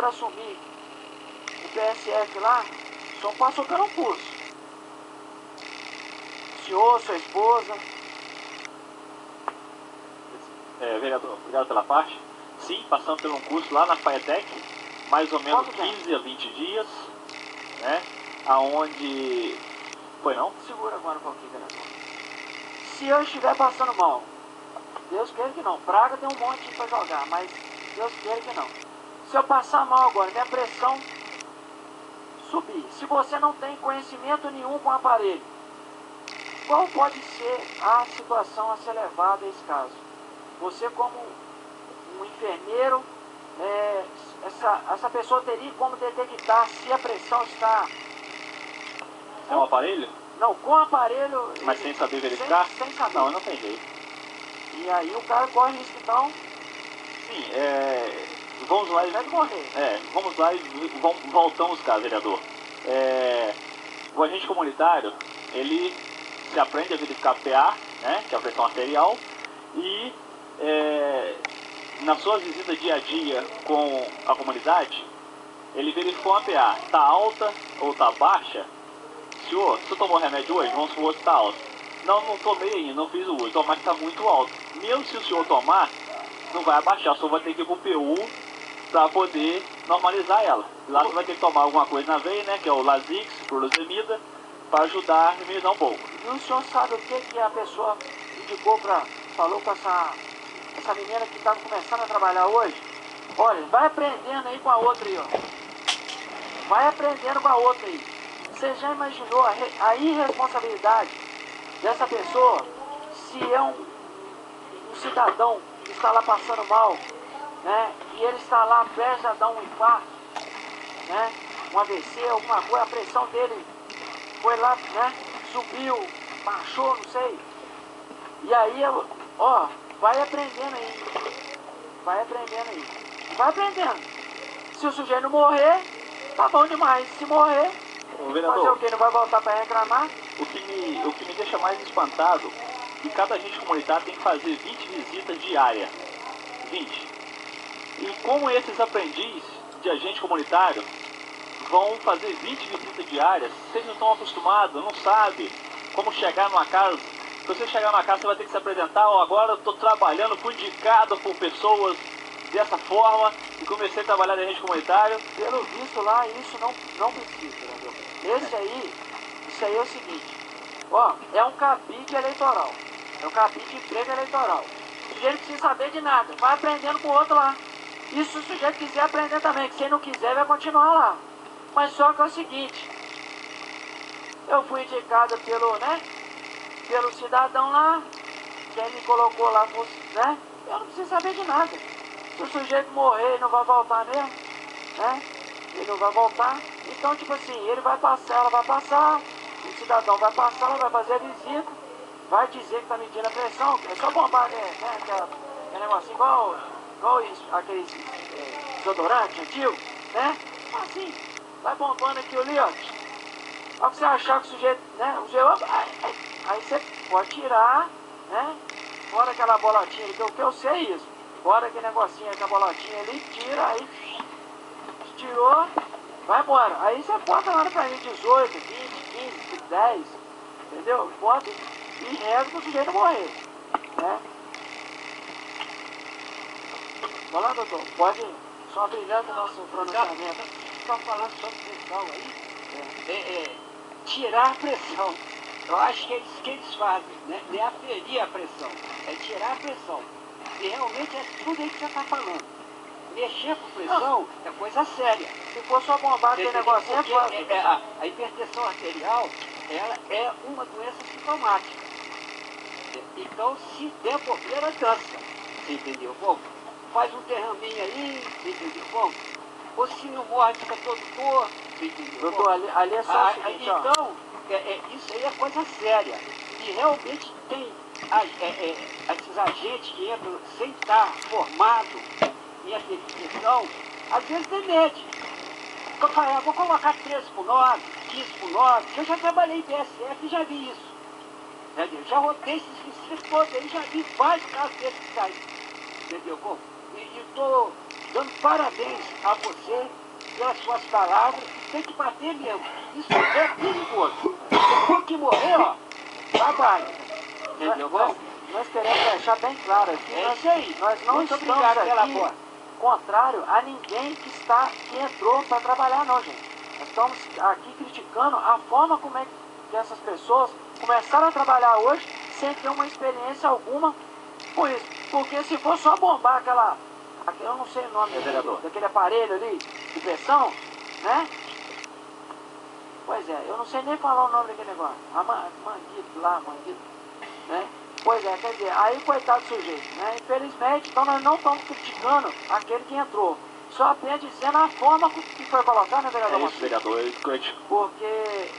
para assumir o PSF lá, só passou pelo curso. O senhor, sua esposa. É, vereador, obrigado pela parte. Sim, passando por um curso lá na Faetec, mais ou menos Quanto tempo? 15 a 20 dias, né? Aonde. Foi não? Segura agora um pouquinho, vereador. Se eu estiver passando mal, Deus queira que não. Praga tem um monte para jogar, mas Deus queira que não. Se eu passar mal agora, minha pressão subir. Se você não tem conhecimento nenhum com o aparelho, qual pode ser a situação a ser levada a esse caso? Você como um enfermeiro, é, essa, essa pessoa teria como detectar se a pressão está É um aparelho? não, com o aparelho. Mas ele- sem saber verificar? Sem, sem saber. Não, não tem jeito. E aí o cara corre risco, então, Sim, é. Vamos lá e deve morrer. É, vamos lá e voltamos cá, vereador. É, o agente comunitário, ele se aprende a verificar PA, né, que é a pressão arterial, e é, na sua visita dia a dia com a comunidade, ele verificou a PA, está alta ou está baixa? Senhor, você tomou remédio hoje? Vamos supor que está alta. Não, não tomei ainda, não fiz o uso, mas está muito alto. Mesmo se o senhor tomar, não vai abaixar, o senhor vai ter que ir pro PU para poder normalizar ela. Lá você vai ter que tomar alguma coisa na veia, né, que é o Lasix, furosemida, para ajudar a minimizar um pouco. E o senhor sabe o que, que a pessoa indicou para. falou com essa, essa menina que estava começando a trabalhar hoje? Olha, vai aprendendo aí com a outra aí, ó. Vai aprendendo com a outra aí. Você já imaginou a, re- a irresponsabilidade dessa pessoa se é um, um cidadão que está lá passando mal, né? E ele está lá prestes a dar um infarto, né? Um AVC, alguma coisa, a pressão dele foi lá, né? Subiu, baixou, não sei. E aí, ó, vai aprendendo aí. Vai aprendendo aí. Vai aprendendo. Se o sujeito não morrer, tá bom demais. Se morrer, Ô, fazer o vereador, quê? Não vai voltar para reclamar? o que, me, o que me deixa mais espantado é que cada agente comunitário tem que fazer 20 visitas diárias. 20. E como esses aprendizes de agente comunitário vão fazer 20 visitas diárias, vocês não estão acostumados, não sabem como chegar numa casa. Se você chegar numa casa, você vai ter que se apresentar, ó, agora eu estou trabalhando, fui indicado por pessoas dessa forma e comecei a trabalhar de agente comunitário. Pelo visto lá, isso não, não precisa, entendeu? Esse aí, isso aí é o seguinte, ó, é um cabide eleitoral. É um cabide de emprego eleitoral. Sujeito não precisa saber de nada, vai aprendendo com o outro lá. E se o sujeito quiser aprender também, que se ele não quiser, vai continuar lá. Mas só que é o seguinte, eu fui indicado pelo, né, pelo cidadão lá, quem me colocou lá, né, eu não preciso saber de nada. Se o sujeito morrer, ele não vai voltar mesmo, né? Ele não vai voltar. Então, tipo assim, ele vai passar, ela vai passar, o cidadão vai passar, ela vai fazer a visita, vai dizer que tá medindo a pressão, é só bombar, né? né aquela, aquele negócio igual, igual aqueles é, desodorante antigo, né? Assim, vai bombando aquilo ali, ó. Aí você achar que o sujeito, né? O sujeito, aí, aí você pode tirar, né? Fora aquela bolotinha ali, que eu, que eu sei isso. Fora aquele negocinho, aquela bolotinha ali, tira, aí tirou, vai embora. Aí você bota lá pra mim 18, 20, 15, 10, entendeu? Bota e reza pro sujeito morrer. Né? Vai lá, doutor, pode só brilhando o nosso pronunciamento. Estão falando sobre pressão aí, é, é, tirar a pressão. Eu acho que é isso que eles fazem, né? não é aferir a pressão, é tirar a pressão. E realmente é tudo aí que você está falando. Mexer com pressão é coisa séria. Se for só bombar aquele negocinho, é Porque fácil. é- é a, a hipertensão arterial ela é uma doença sintomática. Então, se der bobeira, dança. Você entendeu? Bom, faz um derraminho aí, entendeu? Bom, ou se não morre, fica todo torto, entendeu? Doutor, Bom, ali, ali é só o seguinte, então, é, é, isso aí é coisa séria. E realmente tem a- é, é, esses agentes que entram sem estar formado em atenção, às vezes demete. Eu falei, ah, vou colocar 13 por 9, 15 por 9, eu já trabalhei em PSF e já vi isso. Já rodei esses vestidos todos aí, já vi vários casos desses que saem. Entendeu? Bom, e estou dando parabéns a você pelas suas palavras. Tem que bater mesmo. Isso é perigoso. Tem que morrer, ó. Trabalho. Entendeu? Nós, nós queremos deixar bem claro aqui. É nós, isso aí. nós não Muito estamos obrigado pela aqui contrário a ninguém que está que entrou para trabalhar, não, gente. Nós estamos aqui criticando a forma como é que essas pessoas começaram a trabalhar hoje sem ter uma experiência alguma com isso. Porque se for só bombar aquela, aquele- eu não sei o nome É, vereador. daquele aparelho ali de pressão, né? Pois é, eu não sei nem falar o nome daquele negócio. A man, manguito lá, manguito, né? Pois é, quer dizer, aí coitado do sujeito, né? Infelizmente, então nós não estamos criticando aquele que entrou. Só apenas dizendo a forma que foi colocada, né, vereador? É isso, vereador. Eu, eu, Porque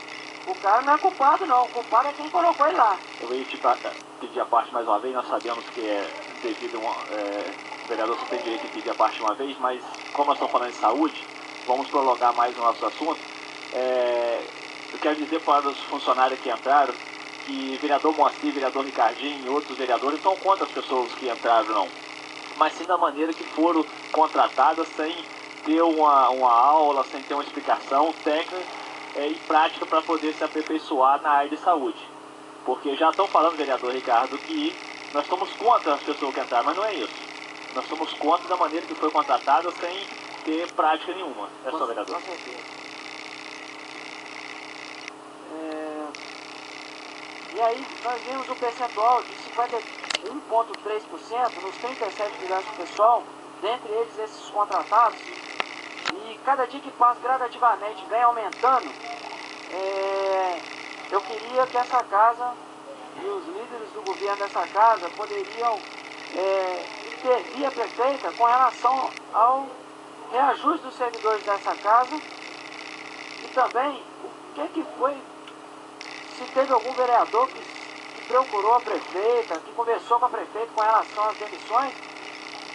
o cara não é culpado não, o culpado é quem colocou ele lá. eu ia te pedir a parte mais uma vez. Nós sabemos que é devido a uma, é, o vereador só tem direito de pedir a parte uma vez, mas como nós estamos falando de saúde, vamos prolongar mais o nosso assunto. É, eu quero dizer para os funcionários que entraram que vereador Moacir, vereador Ricardinho e outros vereadores estão contra as pessoas que entraram, não. Mas sim da maneira que foram contratadas sem ter uma, uma aula, sem ter uma explicação técnica é, e prática para poder se aperfeiçoar na área de saúde. Porque já estão falando, vereador Ricardo, que nós estamos contra as pessoas que entraram, mas não é isso. Nós somos contra da maneira que foi contratada sem ter prática nenhuma. É só, vereador. Com certeza. É, E aí nós vimos o percentual de 51,3% nos 37 milhões de pessoal, dentre eles esses contratados, e cada dia que passa gradativamente vem aumentando, é, eu queria que essa casa e os líderes do governo dessa casa poderiam é, intervir a prefeita com relação ao reajuste dos servidores dessa casa e também o que, que foi, se teve algum vereador que, que procurou a prefeita, que conversou com a prefeita com relação às demissões,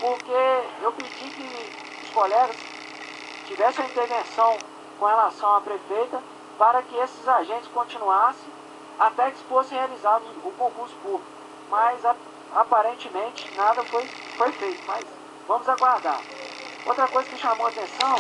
porque eu pedi que os colegas tivessem uma intervenção com relação à prefeita para que esses agentes continuassem até que fosse realizado o concurso público. Mas a- aparentemente nada foi, foi feito, mas vamos aguardar. Outra coisa que chamou a atenção